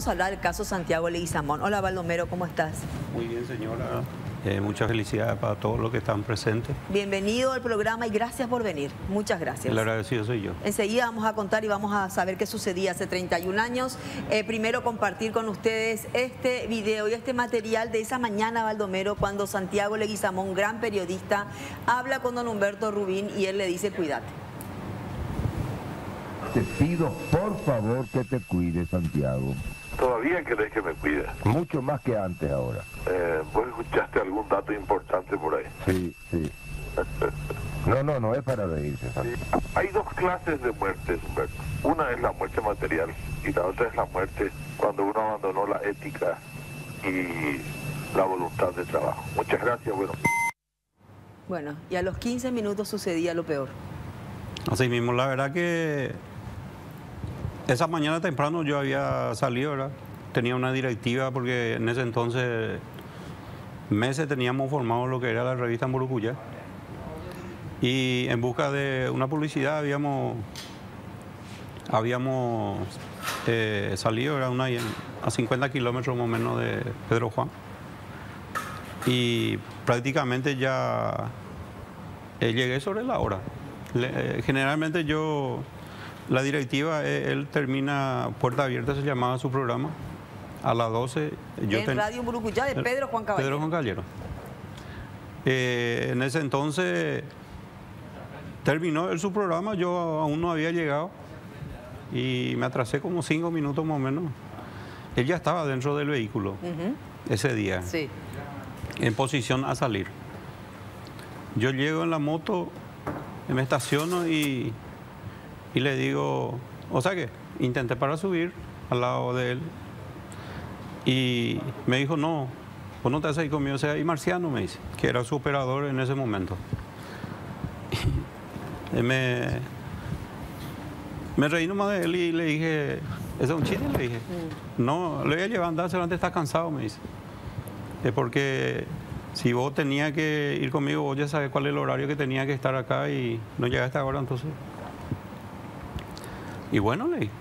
vamos a hablar del caso Santiago Leguizamón. Hola Baldomero, ¿cómo estás? Muy bien, señora. Eh, muchas felicidades para todos los que están presentes. Bienvenido al programa y gracias por venir. Muchas gracias. El agradecido soy yo. Enseguida vamos a contar y vamos a saber qué sucedía hace 31 años. Eh, primero compartir con ustedes este video y este material de esa mañana, Baldomero, cuando Santiago Leguizamón, gran periodista, habla con don Humberto Rubín y él le dice, cuídate. Te pido por favor que te cuides, Santiago. Todavía querés que me cuide. Mucho más que antes ahora. Eh, ¿Vos escuchaste algún dato importante por ahí? Sí, sí. No, no, no es para reírse. Hay dos clases de muertes, Humberto. Una es la muerte material y la otra es la muerte cuando uno abandonó la ética y la voluntad de trabajo. Muchas gracias, bueno. Bueno, y a los 15 minutos sucedía lo peor. Así mismo, la verdad que esa mañana temprano yo había salido, ¿verdad? Tenía una directiva porque en ese entonces meses teníamos formado lo que era la revista Murucuyá. Y en busca de una publicidad habíamos, habíamos eh, salido, era una, a 50 kilómetros más o menos de Pedro Juan. Y prácticamente ya eh, llegué sobre la hora. Eh, generalmente yo, la directiva, eh, él termina Puerta Abierta, se llamaba su programa, a las 12. Yo en ten- Radio Burucuyá de Pedro Juan Caballero. Pedro Juan Caballero. Eh, en ese entonces terminó él su programa, yo aún no había llegado y me atrasé como cinco minutos más o menos. Él ya estaba dentro del vehículo ese día, Sí. en posición a salir. Yo llego en la moto, me estaciono y, y le digo, o sea que intenté para subir al lado de él y me dijo, no, vos no te vas a ir conmigo, o sea, y Marciano me dice, que era su operador en ese momento. Y me, me reí nomás de él y le dije, ¿eso es un chiste? Le dije, no, le voy a llevar a andar, seguramente está cansado, me dice. Es porque si vos tenías que ir conmigo, vos ya sabes cuál es el horario que tenía que estar acá y no llegaste ahora, entonces. Y bueno, le dije.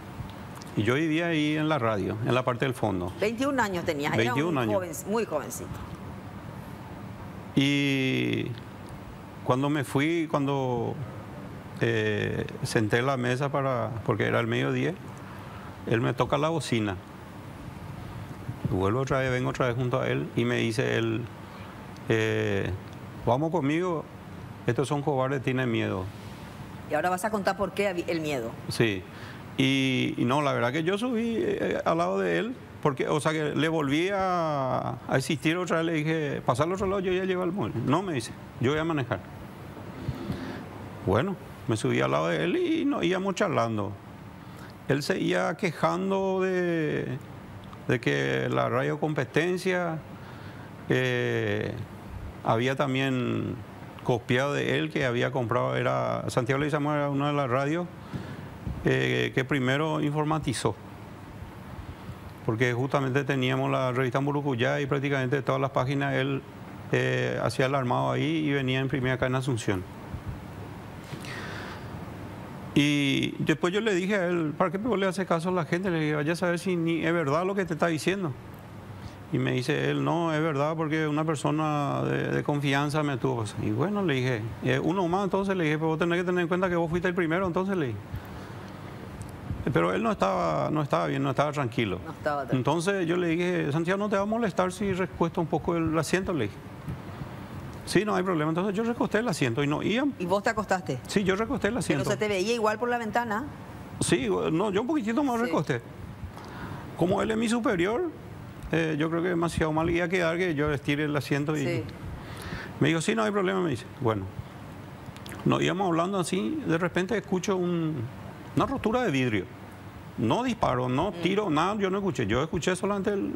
Y yo vivía ahí en la radio, en la parte del fondo. 21 años tenías, era 21 un años. joven- muy jovencito. Y cuando me fui, cuando eh, senté en la mesa para, porque era el mediodía, él me toca la bocina. Vuelvo otra vez, vengo otra vez junto a él y me dice él, eh, vamos conmigo, estos son cobardes, tienen miedo. Y ahora vas a contar por qué el miedo. Sí. Y, no, la verdad que yo subí eh, al lado de él, porque, o sea, que le volví a, insistir otra vez, le dije, pasar al otro lado, yo ya llevo al muelle. No, me dice, yo voy a manejar. Bueno, me subí al lado de él y nos íbamos charlando. Él seguía quejando de, de que la radio competencia eh, había también copiado de él, que había comprado, era Santiago Leguizamón era una de las radios eh, que primero informatizó. Porque justamente teníamos la revista Murucuyá y prácticamente todas las páginas él eh, hacía el armado ahí y venía a imprimir acá en Asunción. Y después yo le dije a él, ¿para qué le hace caso a la gente? Le dije, vaya a saber si es verdad lo que te está diciendo. Y me dice él, no, es verdad porque una persona de, de confianza me tuvo. Y bueno, le dije, "Eh, uno más, entonces le dije, pero vos tenés que tener en cuenta que vos fuiste el primero, entonces le dije. Pero él no estaba, no estaba bien, no estaba tranquilo. No estaba tranquilo. Entonces yo le dije, Santiago, ¿no te va a molestar si recuesta un poco el asiento? Le dije. Sí, no hay problema. Entonces yo recosté el asiento y no iban. Y vos te acostaste. Sí, yo recosté el Pero asiento. se te veía igual por la ventana. Sí, no, yo un poquitito más Sí. recosté. Como él es mi superior, eh, yo creo que demasiado mal iba a quedar que yo estire el asiento y Sí. me dijo, sí, no hay problema, me dice. Bueno, nos íbamos hablando así, de repente escucho un- una rotura de vidrio. No disparo, no Mm. tiro, nada, yo no escuché. Yo escuché solamente el-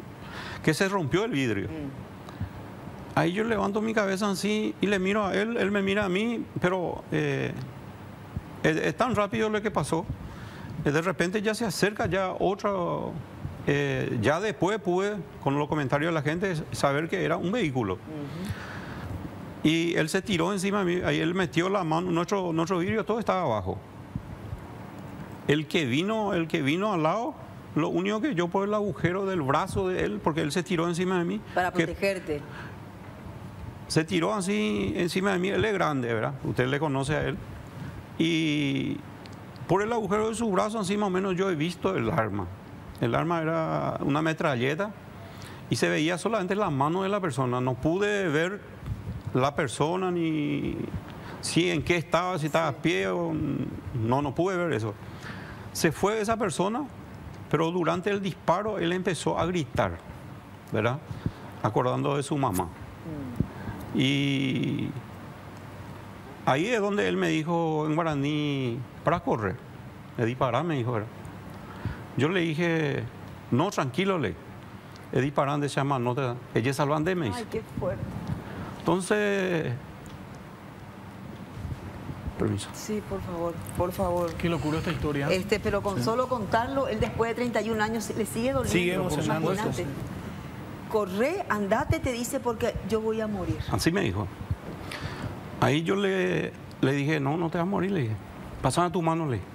que se rompió el vidrio. Mm. Ahí yo levanto mi cabeza así y le miro a él, él me mira a mí, pero eh, es, es tan rápido lo que pasó. eh, De repente ya se acerca ya otro, eh, ya después pude, con los comentarios de la gente, saber que era un vehículo. Y él se tiró encima de mí, ahí él metió la mano, nuestro, nuestro vidrio todo estaba abajo. El que vino, el que vino al lado, Lo único que yo por el agujero del brazo de él, porque él se tiró encima de mí. Para que protegerte. se tiró así encima de mí. Él es grande, ¿verdad? Usted le conoce a él. Y por el agujero de su brazo, así más o menos yo he visto el arma. El arma era una metralleta y se veía solamente la mano de la persona. No pude ver la persona ni si en qué estaba, si estaba a pie o no, no pude ver eso. Se fue esa persona, pero durante el disparo él empezó a gritar, ¿verdad? Acordando de su mamá. Y ahí es donde él me dijo en guaraní, para correr, me disparar, me dijo, ¿verdad? Yo le dije, no, tranquilo, le. Es disparar de llama, no te da. Ella salvan de me dice. Ay, qué fuerte. Entonces, permiso. Sí, por favor, por favor. Qué locura esta historia. Este, pero con solo contarlo, él después de 31 años le sigue doliendo. Sigue emocionando sí. Corre, andate, te dice porque yo voy a morir. Así me dijo. Ahí yo le, le dije, no, no te vas a morir, le dije. Pásame tu mano, le dije.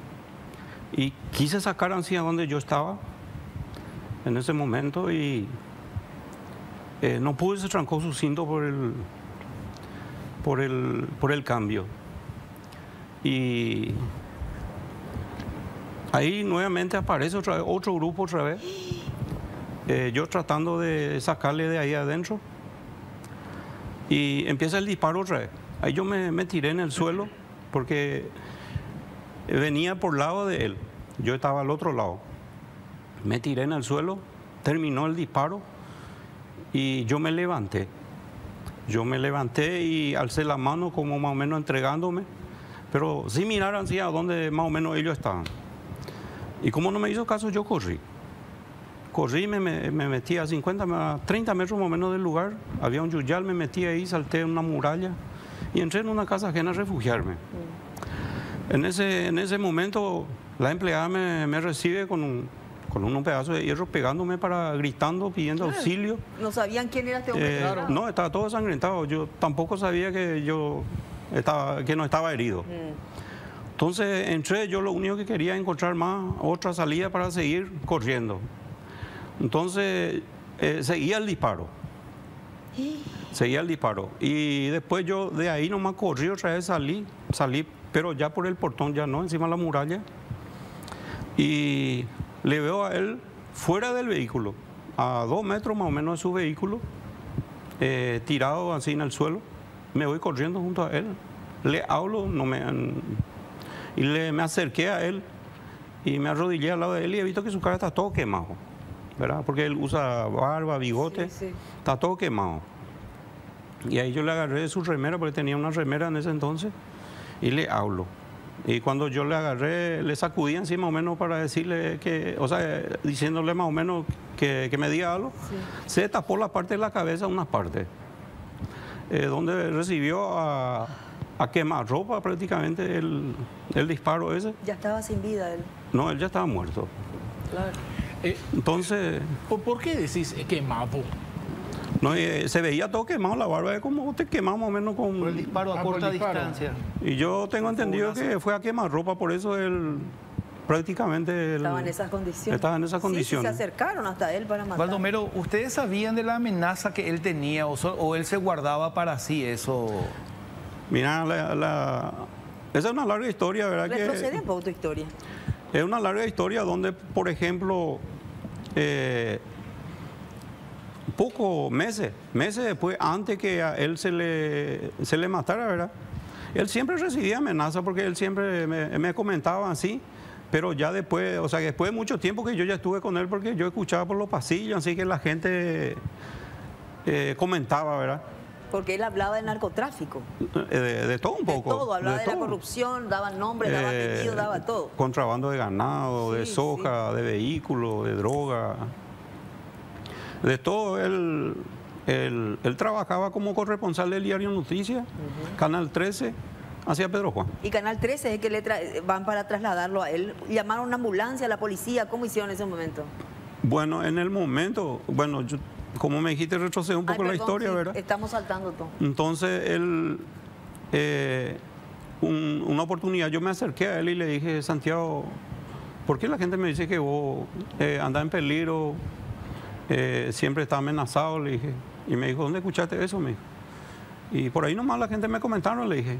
Y quise sacar así a donde yo estaba en ese momento y eh, no pude, se trancó su cinto por el, por el, por el cambio. Y ahí nuevamente aparece otra otro grupo otra vez. Eh, yo tratando de sacarle de ahí adentro. Y empieza el disparo otra vez. Ahí yo me tiré en el suelo porque venía por lado de él. Yo estaba al otro lado. Me tiré en el suelo, terminó el disparo y yo me levanté. Yo me levanté y alcé la mano como más o menos entregándome, pero sin mirar hacia donde más o menos ellos estaban. Y como no me hizo caso, yo corrí. Corrí, me, me, me metí a 50, a 30 metros más o menos del lugar. Había un yuyal, me metí ahí, salté en una muralla y entré en una casa ajena a refugiarme. En ese, en ese momento la empleada me, me recibe con un, con un pedazo de hierro pegándome para gritando, pidiendo auxilio. No sabían quién era este hombre. Eh, No, estaba todo sangrentado. Yo tampoco sabía que yo estaba, que no estaba herido. Entonces entré, yo lo único que quería encontrar más otra salida para seguir corriendo. Entonces eh, seguía el disparo. Seguía el disparo. Y después yo de ahí nomás corrí otra vez, salí, salí, pero ya por el portón, ya no, encima de la muralla. Y le veo a él fuera del vehículo, a dos metros más o menos de su vehículo, eh, tirado así en el suelo. Me voy corriendo junto a él. Le hablo, no me, y le, me acerqué a él y me arrodillé al lado de él y he visto que su cara está todo quemado, ¿verdad? Porque él usa barba, bigote, Sí, sí. está todo quemado. Y ahí yo le agarré de su remera, porque tenía una remera en ese entonces, y le hablo. Y cuando yo le agarré, le sacudí encima más o menos para decirle que, o sea, diciéndole más o menos que, que me diga algo, se tapó la parte de la cabeza, unas partes, eh, donde recibió a, a quemar ropa prácticamente el, el disparo ese. Ya estaba sin vida él. No, él ya estaba muerto. Claro. Eh, Entonces, ¿por, por qué decís eh, quemado? No, eh, se veía todo quemado, la barba es como usted quemado más o menos con... Por el disparo a Ah, corta disparo. distancia. Y yo tengo entendido que fue a quemar ropa, por eso él prácticamente... él Estaba en esas condiciones. Estaba en esas Sí, sí, condiciones. se acercaron hasta él para matar. Baldomero, ¿ustedes sabían de la amenaza que él tenía o, so- o él se guardaba para sí eso? Mira, la, la- esa es una larga historia, ¿verdad? Retrocede Que un poco tu historia. es una larga historia donde, por ejemplo, eh, pocos meses, meses después, antes que a él se le, se le matara, ¿verdad? Él siempre recibía amenazas porque él siempre me, me comentaba así, pero ya después, o sea, después de mucho tiempo que yo ya estuve con él porque yo escuchaba por los pasillos, así que la gente eh, comentaba, ¿verdad? Porque él hablaba de narcotráfico. Eh, De, de todo un De poco. todo. Hablaba de, la corrupción, daba nombre, daba Eh, apellido, daba todo. Contrabando de ganado, de Sí, soja, de vehículos, de droga. De todo, él, él, él trabajaba como corresponsal del diario Noticias, Canal 13, hacia Pedro Juan. Y Canal 13 es que le van para trasladarlo a él. Llamaron a una ambulancia, a la policía. ¿Cómo hicieron en ese momento? Bueno, en el momento, bueno, yo- como me dijiste, retrocede un Ay, poco la historia, sí, ¿verdad? Estamos saltando todo. Entonces, él, eh, un- una oportunidad, yo me acerqué a él y le dije, Santiago, ¿por qué la gente me dice que vos eh, andás en peligro, eh, siempre estás amenazado? Le dije. Y me dijo, ¿dónde escuchaste eso? Me dijo. Y por ahí nomás la gente me comentaron, le dije.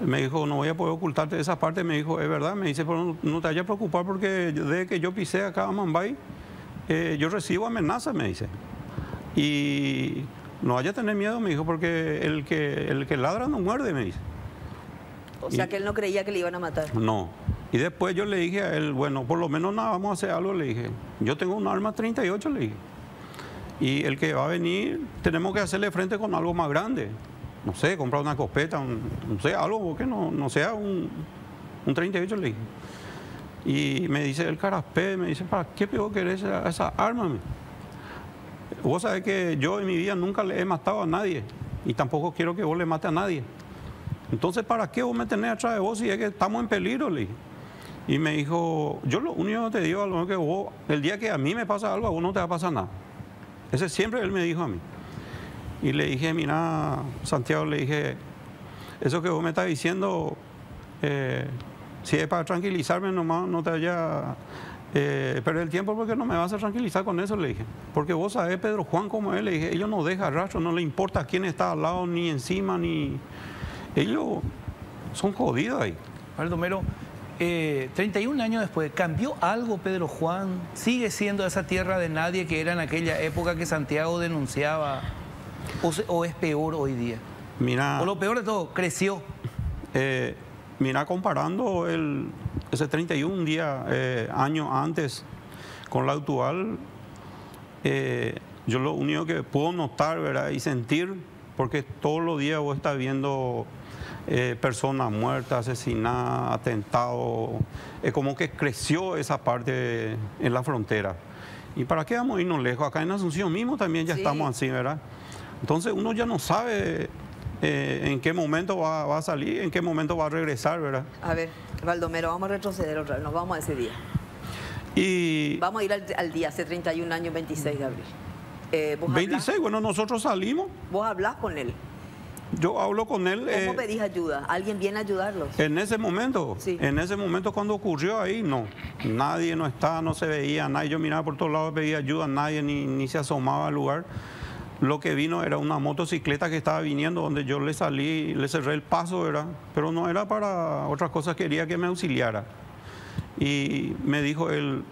Me dijo, no voy a poder ocultarte esa parte. Me dijo, es verdad. Me dice, pero no, no te vayas a preocupar porque desde que yo pisé acá a Mumbai, eh, yo recibo amenazas, me dice. Y no vaya a tener miedo, me dijo, porque el que, el que ladra no muerde, me dice. O sea que él no creía que le iban a matar. No. Y después yo le dije a él, bueno, por lo menos nada, vamos a hacer algo, le dije. Yo tengo un arma 38, le dije. Y el que va a venir, tenemos que hacerle frente con algo más grande. No sé, comprar una escopeta, un- no sé, algo que no, no sea un, un 38, le dije. Y me dice el carapé, me dice, ¿para qué peor querés esa, esa arma? Vos sabés que yo en mi vida nunca le he matado a nadie y tampoco quiero que vos le mate a nadie. Entonces, ¿para qué vos me tenés atrás de vos si es que estamos en peligro? Le dije. Y me dijo, yo lo único que te digo, lo que vos, el día que a mí me pasa algo, a vos no te va a pasar nada. Ese siempre él me dijo a mí. Y le dije, mira, Santiago, le dije, eso que vos me estás diciendo, eh, si es para tranquilizarme nomás, no te vaya eh, perder el tiempo porque no me vas a tranquilizar con eso, le dije. Porque vos sabés, Pedro Juan, como él, le dije, ellos no dejan rastro, no le importa quién está al lado, ni encima, ni... Ellos son jodidos ahí. Baldomero, eh, 31 años después, ¿cambió algo Pedro Juan? ¿Sigue siendo esa tierra de nadie que era en aquella época que Santiago denunciaba? ¿O, se- o es peor hoy día? Mira, O lo peor de todo, creció. eh, mira comparando el, ese 31 día, eh, años antes con la actual, eh, yo lo único que puedo notar ¿verdad? y sentir, porque todos los días vos estás viendo eh, personas muertas, asesinadas, atentados, es como que creció esa parte en la frontera. ¿Y para qué vamos a irnos lejos? Acá en Asunción mismo también ya Sí. estamos así, ¿verdad? Entonces uno ya no sabe eh, en qué momento va, va a salir, en qué momento va a regresar, ¿verdad? A ver, Baldomero, vamos a retroceder otra vez, nos vamos a ese día. Y Vamos a ir al, al día, hace 31 años, 26 de abril. Eh, ¿vos, 26, bueno, nosotros salimos, vos hablás con él. Yo hablo con él. ¿Cómo eh, pedís ayuda? ¿Alguien viene a ayudarlos? En ese momento, Sí. en ese momento cuando ocurrió ahí, no. Nadie no estaba, no se veía, nadie. Yo miraba por todos lados, pedía ayuda, nadie ni, ni se asomaba al lugar. Lo que vino era una motocicleta que estaba viniendo, donde yo le salí, le cerré el paso, ¿verdad? Pero no era para otras cosas, quería que me auxiliara. Y me dijo él,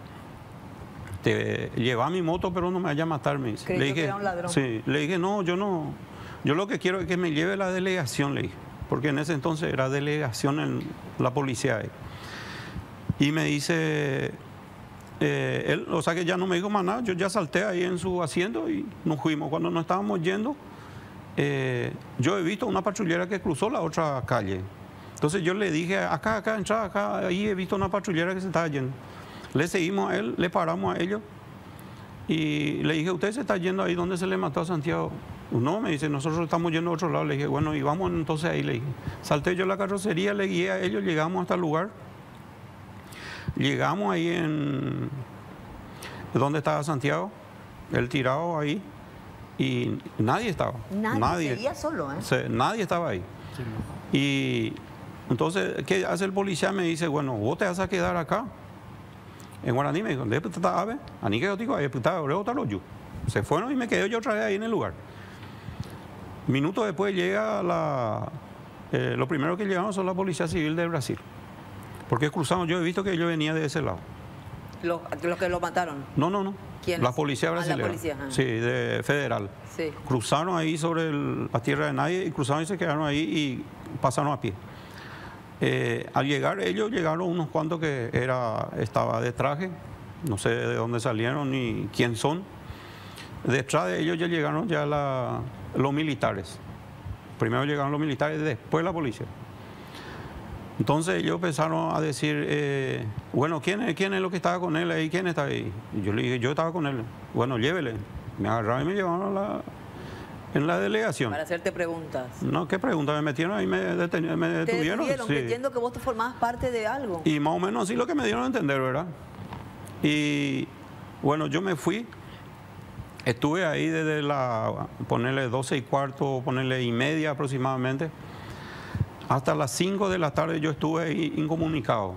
te lleva mi moto, pero no me vaya a matar, me dice. Creyó que era un ladrón. Sí, le dije, no, yo no. Yo lo que quiero es que me lleve la delegación, le dije. Porque en ese entonces era delegación en la policía. Y me dice, eh, él, o sea que ya no me dijo más nada, yo ya salté ahí en su asiento y nos fuimos. Cuando nos estábamos yendo, eh, yo he visto una patrullera que cruzó la otra calle. Entonces yo le dije, acá, acá, entra, acá, ahí he visto una patrullera que se estaba yendo. Le seguimos a él, le paramos a ellos y le dije, ¿usted se está yendo ahí donde se le mató a Santiago? No, me dice, nosotros estamos yendo a otro lado. Le dije, bueno, y vamos entonces ahí, le dije. Salté yo la carrocería, le guié a ellos, llegamos hasta el lugar. Llegamos ahí en... ¿Dónde estaba Santiago? Él tirado ahí y nadie estaba. Nadie, seguía solo, ¿eh? Se- nadie estaba ahí. Y entonces, ¿qué hace el policía? Me dice, bueno, vos te vas a quedar acá. En guaraní me dijo, "Después te ave, ani que yo digo, ahí está, ahora otra lo yo". Se fueron y me quedé yo otra vez ahí en el lugar. Minutos después llega la... eh, lo primero que llegaron son la Policía Civil de Brasil. Porque cruzamos, yo he visto que ellos venían de ese lado. Los, los que lo mataron. No, no, no. ¿Quiénes? La policía Ah, la brasileña. policía. Sí, de federal. Sí. Cruzaron ahí sobre el- la tierra de nadie y cruzaron y se quedaron ahí y pasaron a pie. Eh, al llegar ellos llegaron unos cuantos que era, estaba de traje, no sé de dónde salieron ni quién son. Detrás de ellos ya llegaron ya la- los militares. Primero llegaron los militares, después la policía. Entonces ellos empezaron a decir, eh, bueno, ¿quién es, ¿quién es lo que estaba con él ahí? ¿Quién está ahí? Y yo le dije, yo estaba con él. Bueno, llévele. Me agarraron y me llevaron a la, en la delegación. Para hacerte preguntas. No, ¿qué pregunta? Me metieron ahí, me, deten- me Te detuvieron. Sí. creyendo que vos te formabas parte de algo. Y más o menos así lo que me dieron a entender, ¿verdad? Y bueno, yo me fui. Estuve ahí desde la, ponerle 12 y cuarto, ponerle y media aproximadamente. Hasta las 5 de la tarde yo estuve ahí incomunicado.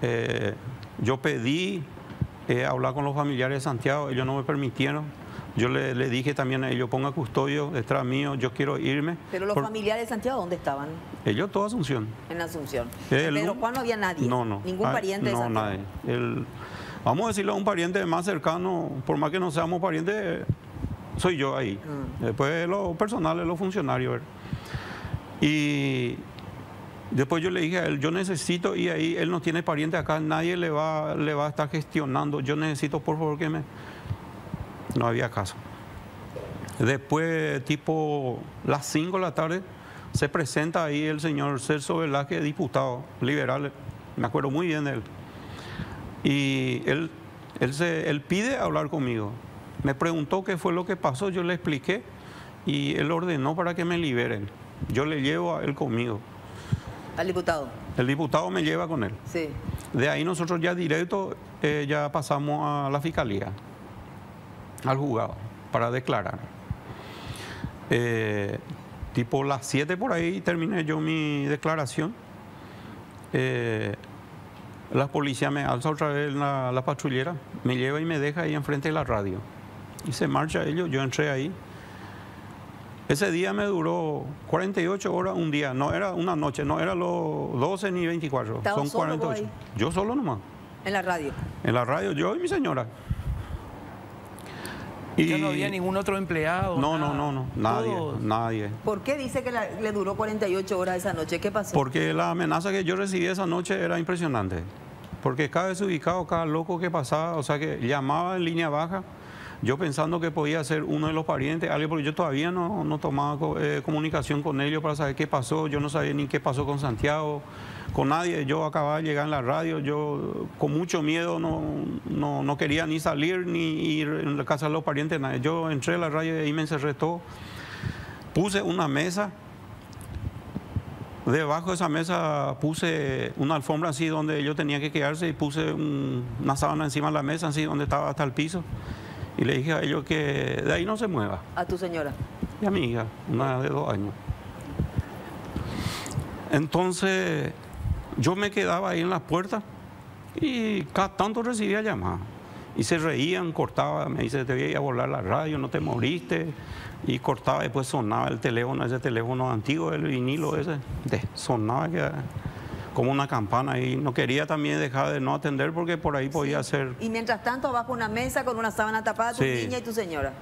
Eh, yo pedí eh, hablar con los familiares de Santiago, ellos no me permitieron. Yo le, le dije también a ellos, ponga custodio detrás mío, yo quiero irme. Pero los Por- familiares de Santiago, ¿dónde estaban? Ellos toda Asunción. En Asunción. El- En Pedro Juan no había nadie. No, no. Ningún Ah, pariente de No, Santiago. nadie. El- vamos a decirle a un pariente más cercano, por más que no seamos parientes, soy yo ahí. Mm. Después lo personal es los funcionarios. ¿verdad? Y después yo le dije a él, yo necesito, y ahí él no tiene pariente acá, nadie le va, le va a estar gestionando. Yo necesito, por favor, que me... No había caso. Después, tipo las 5 de la tarde, se presenta ahí el señor Celso Velázquez, diputado liberal, me acuerdo muy bien de él. Y él, él, se, él pide hablar conmigo. Me preguntó qué fue lo que pasó, yo le expliqué y él ordenó para que me liberen. Yo le llevo a él conmigo. Al diputado. El diputado me lleva con él. Sí. De ahí nosotros ya directo eh, ya pasamos a la fiscalía, al juzgado, para declarar. Eh, tipo las 7 por ahí terminé yo mi declaración. Eh, la policía me alza otra vez la, la patrullera, me lleva y me deja ahí enfrente de la radio. Y se marcha ellos, yo entré ahí. Ese día me duró 48 horas un día, no era una noche, no era los 12 ni 24, ¿Estaba son solo vos 48. ahí? Yo solo nomás, En la radio. en la radio, yo y mi señora. Y Ya no había ningún otro empleado. no, nada. no, no, no, nadie, Todos. nadie. ¿Por qué dice que la- le duró 48 horas esa noche? ¿Qué pasó? Porque la amenaza que yo recibí esa noche era impresionante. Porque cada desubicado, cada loco que pasaba, o sea, que llamaba en línea baja, yo pensando que podía ser uno de los parientes, alguien, porque yo todavía no, no tomaba eh, comunicación con ellos para saber qué pasó, yo no sabía ni qué pasó con Santiago, con nadie, yo acababa de llegar en la radio, yo con mucho miedo no, no, no quería ni salir ni ir en la casa de los parientes, nadie. yo entré a la radio y ahí me encerré todo, puse una mesa, Debajo de esa mesa puse una alfombra así donde yo tenía que quedarse y puse un- una sábana encima de la mesa así donde estaba hasta el piso. Y le dije a ellos que de ahí no se mueva. A tu señora. Y a mi hija, una de dos años. Entonces yo me quedaba ahí en la puerta y cada tanto recibía llamadas. Y se reían, cortaba, me dice, te voy a ir a volar la radio, no te moriste. Y cortaba, después sonaba el teléfono, ese teléfono antiguo, el vinilo ese, sonaba que, como una campana y no quería también dejar de no atender porque por ahí podía ser Y mientras tanto, abajo una mesa con una sábana tapada, tu Sí. niña y tu señora.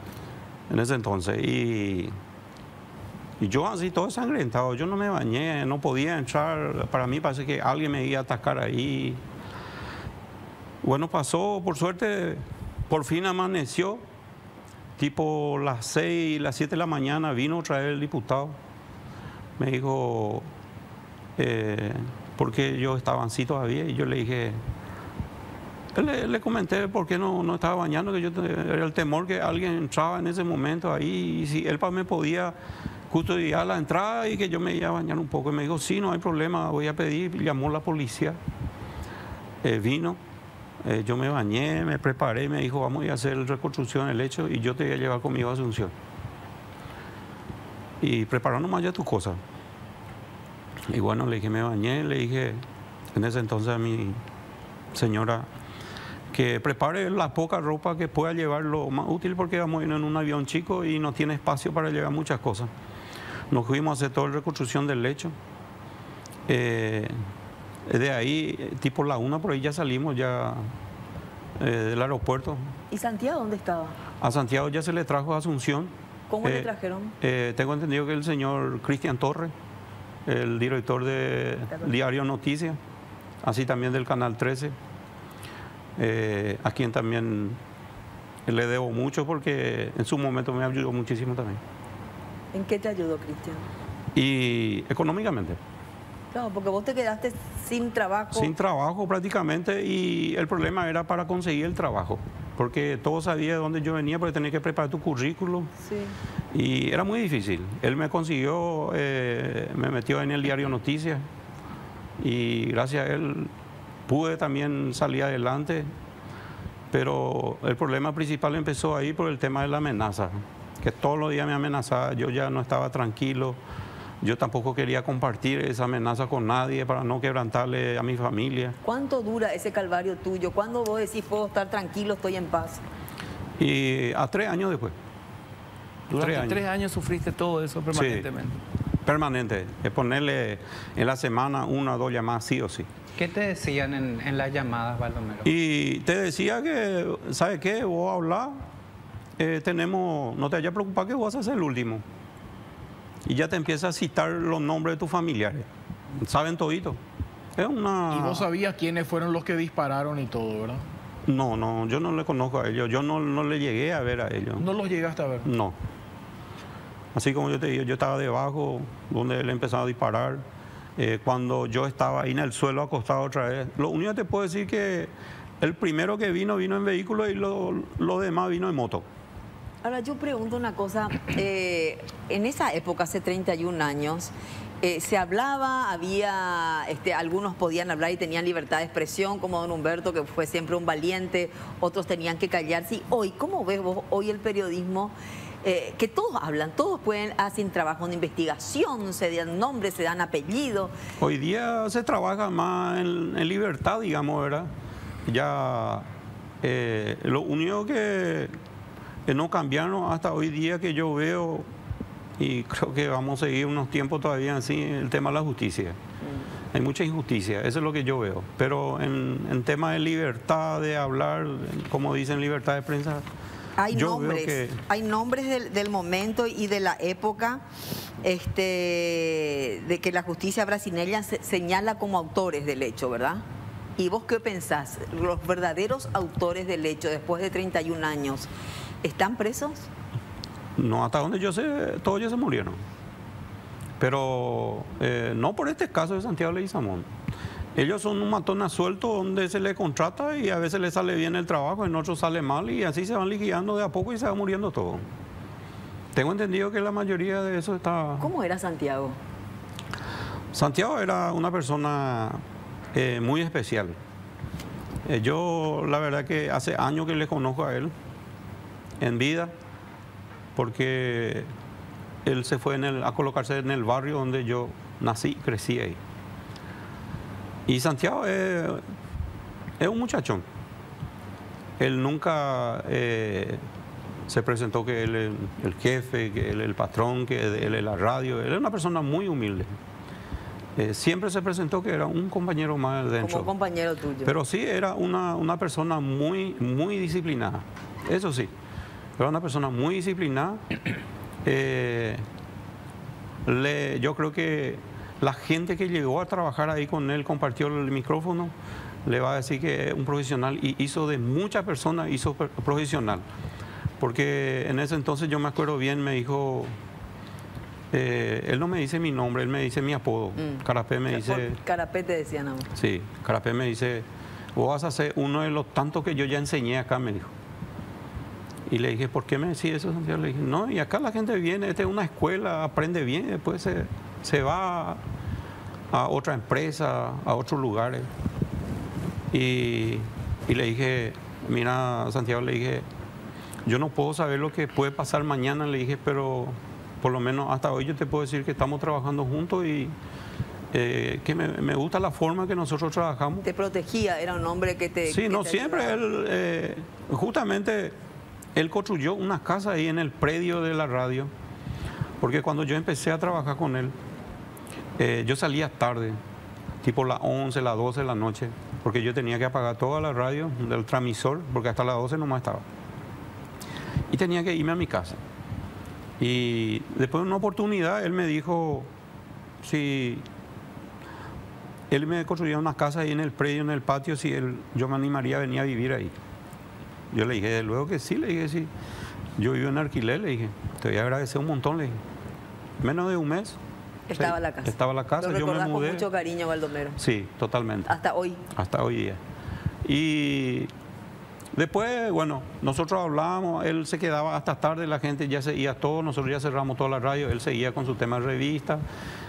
en ese entonces. Y, y yo así todo ensangrentado, yo no me bañé, no podía entrar. Para mí parece que alguien me iba a atacar ahí. Bueno, pasó, por suerte, por fin amaneció. Tipo las 6, las 7 de la mañana vino otra vez el diputado. Me dijo, eh, porque yo estaba así todavía, y yo le dije, le, le comenté por qué no, no estaba bañando, que yo era el temor que alguien entraba en ese momento ahí y si él me podía custodiar la entrada y que yo me iba a bañar un poco. Y me dijo, sí, no hay problema, voy a pedir. Llamó la policía, Eh, vino, eh, yo me bañé, me preparé, me dijo, vamos a hacer reconstrucción del hecho y yo te voy a llevar conmigo a Asunción. Y prepara nomás ya tus cosas. Y bueno, le dije, me bañé, le dije en ese entonces a mi señora que prepare la poca ropa que pueda llevar lo más útil porque vamos a ir en un avión chico y no tiene espacio para llevar muchas cosas. Nos fuimos a hacer toda la reconstrucción del lecho. Eh, de ahí, tipo la una, por ahí ya salimos ya eh, del aeropuerto. ¿Y Santiago dónde estaba? A Santiago ya se le trajo a Asunción. ¿Cómo le Eh, trajeron? eh, tengo entendido que el señor Cristian Torre, el director de Diario Noticias, así también del Canal 13, eh, a quien también le debo mucho porque en su momento me ayudó muchísimo también. ¿En qué te ayudó, Cristian? Y económicamente, Claro, porque vos te quedaste sin trabajo. sin trabajo prácticamente y el problema era para conseguir el trabajo, porque todos sabía de dónde yo venía, porque tenía que preparar tu currículum. Sí. Y era muy difícil. Él me consiguió, eh, me metió en el diario Noticias y gracias a él pude también salir adelante. Pero el problema principal empezó ahí por el tema de la amenaza, que todos los días me amenazaba, yo ya no estaba tranquilo, yo tampoco quería compartir esa amenaza con nadie para no quebrantarle a mi familia. ¿Cuánto dura ese calvario tuyo? ¿Cuándo vos decís puedo estar tranquilo, estoy en paz? Y a tres años después. Durante Tres tres años. años. sufriste todo eso permanentemente. Permanente. Es ponerle en la semana una o dos llamadas sí o sí. ¿Qué te decían en, en las llamadas, Baldomero? Y te decía que, ¿sabes qué? Vos hablar, eh, tenemos, no te vayas a preocupar que vos vas a ser el último. Y ya te empieza a citar los nombres de tus familiares. Saben todito. Es una... Y vos sabías quiénes fueron los que dispararon y todo, ¿verdad? No, no, yo no le conozco a ellos. Yo no, no le llegué a ver a ellos. No los llegaste a ver. No. Así como yo te digo, yo estaba debajo donde él empezaba a disparar. Eh, cuando yo estaba ahí en el suelo acostado otra vez. Lo único que te puedo decir que el primero que vino, vino en vehículo y lo, lo demás vino en moto. Ahora yo pregunto una cosa, eh, en esa época, hace 31 años, eh, se hablaba, había, este, algunos podían hablar y tenían libertad de expresión, como don Humberto, que fue siempre un valiente, otros tenían que callarse. Hoy, ¿cómo ves vos hoy el periodismo? Eh, que todos hablan, todos pueden, hacen trabajo de investigación, se dan nombres, se dan apellidos. Hoy día se trabaja más en, libertad, digamos, ¿verdad? Ya lo único que, que no cambiaron hasta hoy día que yo veo, y creo que vamos a seguir unos tiempos todavía así, el tema de la justicia. Hay mucha injusticia, eso es lo que yo veo. Pero en, en tema de libertad de hablar, como dicen libertad de prensa, Hay yo veo nombres, que hay nombres del, del momento y de la época este, de que la justicia brasileña se- señala como autores del hecho, ¿verdad? ¿Y vos qué pensás? ¿Los verdaderos autores del hecho, después de 31 años, están presos? No, hasta donde yo sé, todos ya se murieron. Pero eh, no por este caso de Santiago Leguizamón. Ellos son un matón a suelto donde se le contrata y a veces le sale bien el trabajo, en otros sale mal y así se van liquidando de a poco y se va muriendo todo. Tengo entendido que la mayoría de eso está... ¿Cómo era Santiago? Santiago era una persona eh, muy especial. Eh, yo la verdad que hace años que le conozco a él en vida, porque él se fue en el- a colocarse en el barrio donde yo nací y crecí ahí. Y Santiago es, es un muchachón. Él nunca eh, se presentó que él es el jefe, que él es el patrón, que él es la radio. Él es una persona muy humilde. Eh, siempre se presentó que era un compañero más dentro. Como compañero tuyo. Pero sí era una, una persona muy, muy disciplinada. Eso sí. Era una persona muy disciplinada. Eh, le- yo creo que la gente que llegó a trabajar ahí con él, compartió el micrófono, le va a decir que es un profesional y hizo de muchas personas, hizo profesional. Porque en ese entonces yo me acuerdo bien, me dijo, eh, él no me dice mi nombre, él me dice mi apodo. Mm. Carapé me dice... Por carapete decían nada más. Sí, Carapé me dice, vos vas a ser uno de los tantos que yo ya enseñé acá, me dijo. Y le dije, ¿por qué me decís eso, Santiago? Le dije, no, y acá la gente viene, esta es una escuela, aprende bien, después se, se va a otra empresa, a otros lugares. Y, y le dije, mira, Santiago, le dije, yo no puedo saber lo que puede pasar mañana, le dije, pero por lo menos hasta hoy yo te puedo decir que estamos trabajando juntos y eh, que me, me gusta la forma que nosotros trabajamos. Te protegía, era un hombre que te... Sí, que no, te siempre ayudaba. él, eh, justamente, él construyó una casa ahí en el predio de la radio, porque cuando yo empecé a trabajar con él, eh, yo salía tarde, tipo las 11, las 12 de la noche, porque yo tenía que apagar toda la radio del transmisor, porque hasta las 12 nomás estaba. Y tenía que irme a mi casa. Y después de una oportunidad, él me dijo, si él me construía una casa ahí en el predio, en el patio, si él, yo me animaría a venir a vivir ahí. Yo le dije, "De luego que sí, le dije, sí. Yo vivo en alquiler, le dije, te voy a agradecer un montón, le dije. Menos de un mes. Estaba sí, la casa. Estaba la casa, Lo yo me mudé. con mucho cariño, Baldomero. Sí, totalmente. Hasta hoy. Hasta hoy día. Y después, bueno, nosotros hablábamos, él se quedaba hasta tarde, la gente ya se iba todo, nosotros ya cerramos toda la radio, él seguía con su tema de revista,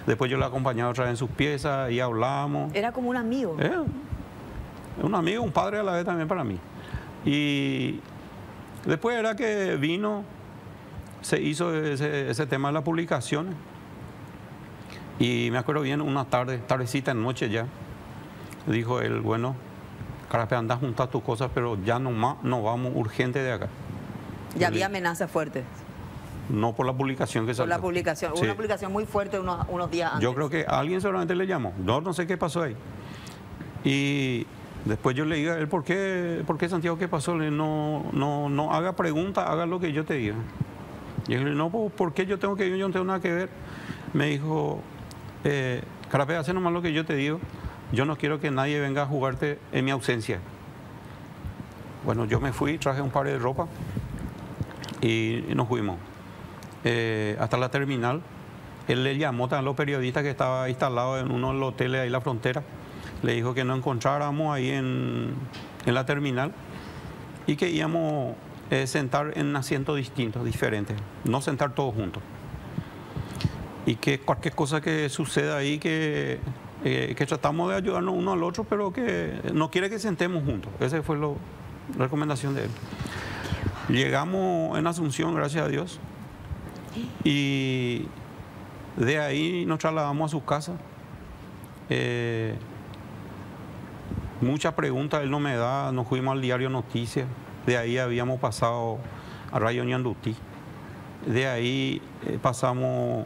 después yo le acompañaba otra vez en sus piezas y hablábamos. Era como un amigo. Eh, un amigo, un padre a la vez también para mí. Y después era que vino, se hizo ese, ese tema de las publicaciones. Y me acuerdo bien, una tarde, tardecita, en noche ya, dijo él, bueno, Carape, anda a juntar tus cosas, pero ya no más, no vamos urgente de acá. Ya había amenazas fuertes No por la publicación que por salió. la publicación. Sí. Una publicación muy fuerte unos, unos días antes. Yo creo que alguien seguramente le llamó. No, no sé qué pasó ahí. Y después yo le digo a él, ¿por qué, por qué Santiago, qué pasó? Le no, no, no haga preguntas, haga lo que yo te diga. Y él le no, pues, ¿por qué yo tengo que ir? Yo no tengo nada que ver. Me dijo, eh, Carapé, hace nomás lo que yo te digo. Yo no quiero que nadie venga a jugarte en mi ausencia. Bueno, yo me fui, traje un par de ropa y nos fuimos eh, hasta la terminal. Él le llamó a los periodistas que estaba instalado en uno de los hoteles ahí en la frontera. Le dijo que nos encontráramos ahí en, en la terminal y que íbamos a sentar en asientos distintos, diferentes, no sentar todos juntos. Y que cualquier cosa que suceda ahí, que, eh, que tratamos de ayudarnos uno al otro, pero que no quiere que sentemos juntos. Esa fue la recomendación de él. Llegamos en Asunción, gracias a Dios. Y de ahí nos trasladamos a su casa. Eh, muchas preguntas él no me da. Nos fuimos al diario Noticias. De ahí habíamos pasado a Rayo Ñandutí. De ahí eh, pasamos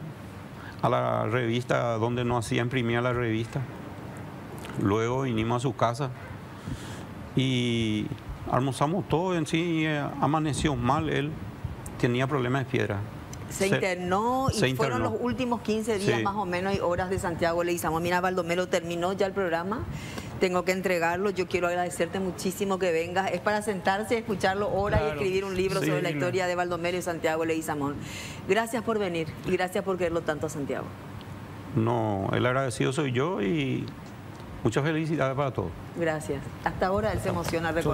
a la revista donde nos hacía imprimir la revista. Luego vinimos a su casa y almorzamos todo en sí. eh, amaneció mal él. Tenía problemas de piedra. Se internó y se fueron internó. los últimos 15 días Sí. más o menos y horas de Santiago Leguizamón. Mira, Baldomero, terminó ya el programa. Tengo que entregarlo. Yo quiero agradecerte muchísimo que vengas. Es para sentarse, escucharlo horas y escribir un libro Sí, sobre la historia de Baldomero y Santiago Leguizamón. Gracias por venir y gracias por quererlo tanto a Santiago. No, el agradecido soy yo y muchas felicidades para todos. Gracias. Hasta ahora él se emociona recordar.